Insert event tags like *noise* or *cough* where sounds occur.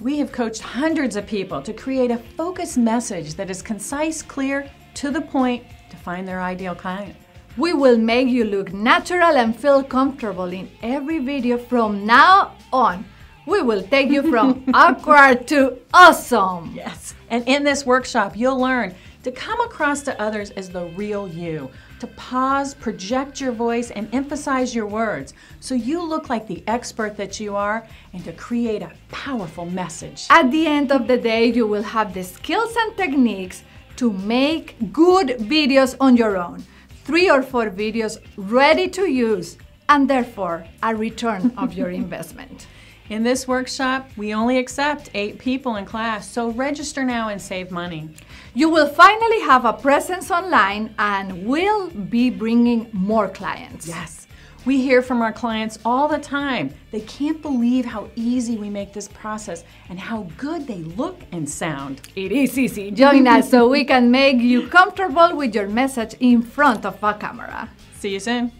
We have coached hundreds of people to create a focused message that is concise, clear, to the point to find their ideal client. We will make you look natural and feel comfortable in every video from now on. We will take you from *laughs* awkward to awesome. Yes. And in this workshop, you'll learn to come across to others as the real you, to pause, project your voice, and emphasize your words so you look like the expert that you are, and to create a powerful message. At the end of the day, you will have the skills and techniques to make good videos on your own. Three or four videos ready to use, and therefore a return of your *laughs* investment. In this workshop, we only accept eight people in class, so register now and save money. You will finally have a presence online and will be bringing more clients. Yes. We hear from our clients all the time. They can't believe how easy we make this process and how good they look and sound. It is easy. *laughs* Join us so we can make you comfortable with your message in front of a camera. See you soon.